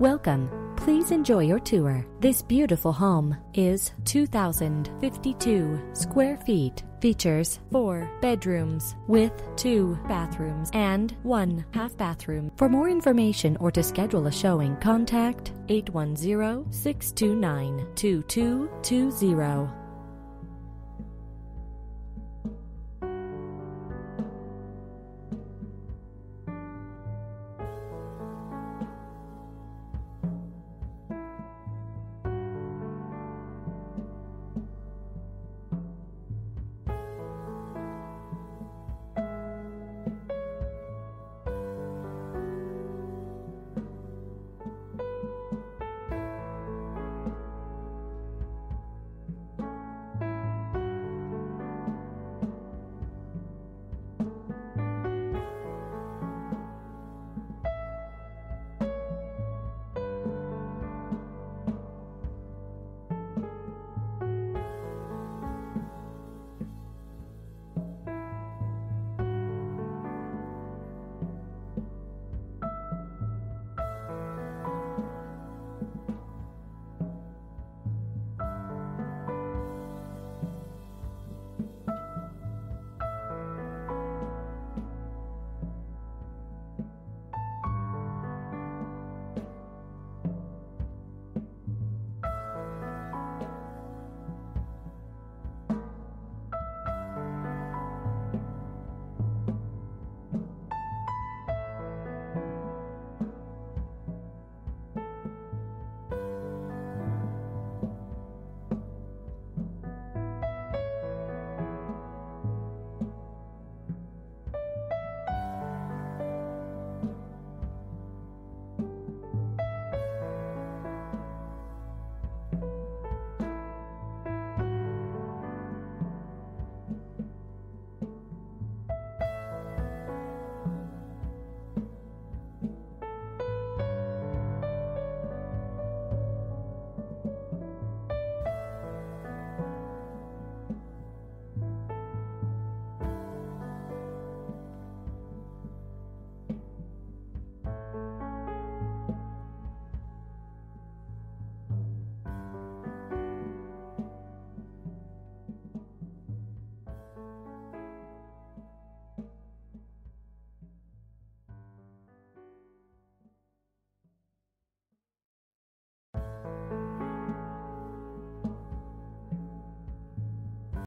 Welcome. Please enjoy your tour. This beautiful home is 2,052 square feet. Features four bedrooms with two bathrooms and one half bathroom. For more information or to schedule a showing, contact 810 629 2220.